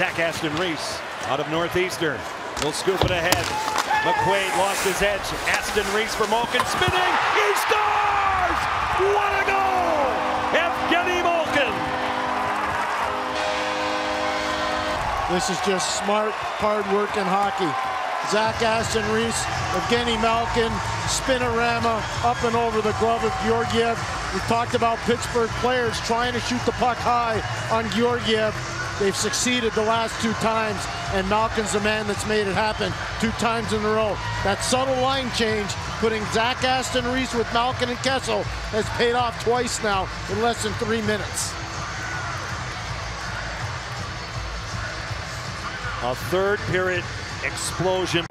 Zach Aston Reese out of Northeastern. He'll scoop it ahead. McQuaid lost his edge. Aston Reese for Malkin spinning. He scores! What a goal! Evgeni Malkin. This is just smart, hard work in hockey. Zach Aston Reese, Evgeni Malkin, spinorama up and over the glove of Georgiev. We talked about Pittsburgh players trying to shoot the puck high on Georgiev. They've succeeded the last two times, and Malkin's the man that's made it happen two times in a row. That subtle line change, putting Zach Aston Reese with Malkin and Kessel, has paid off twice now in less than three minutes. A third period explosion.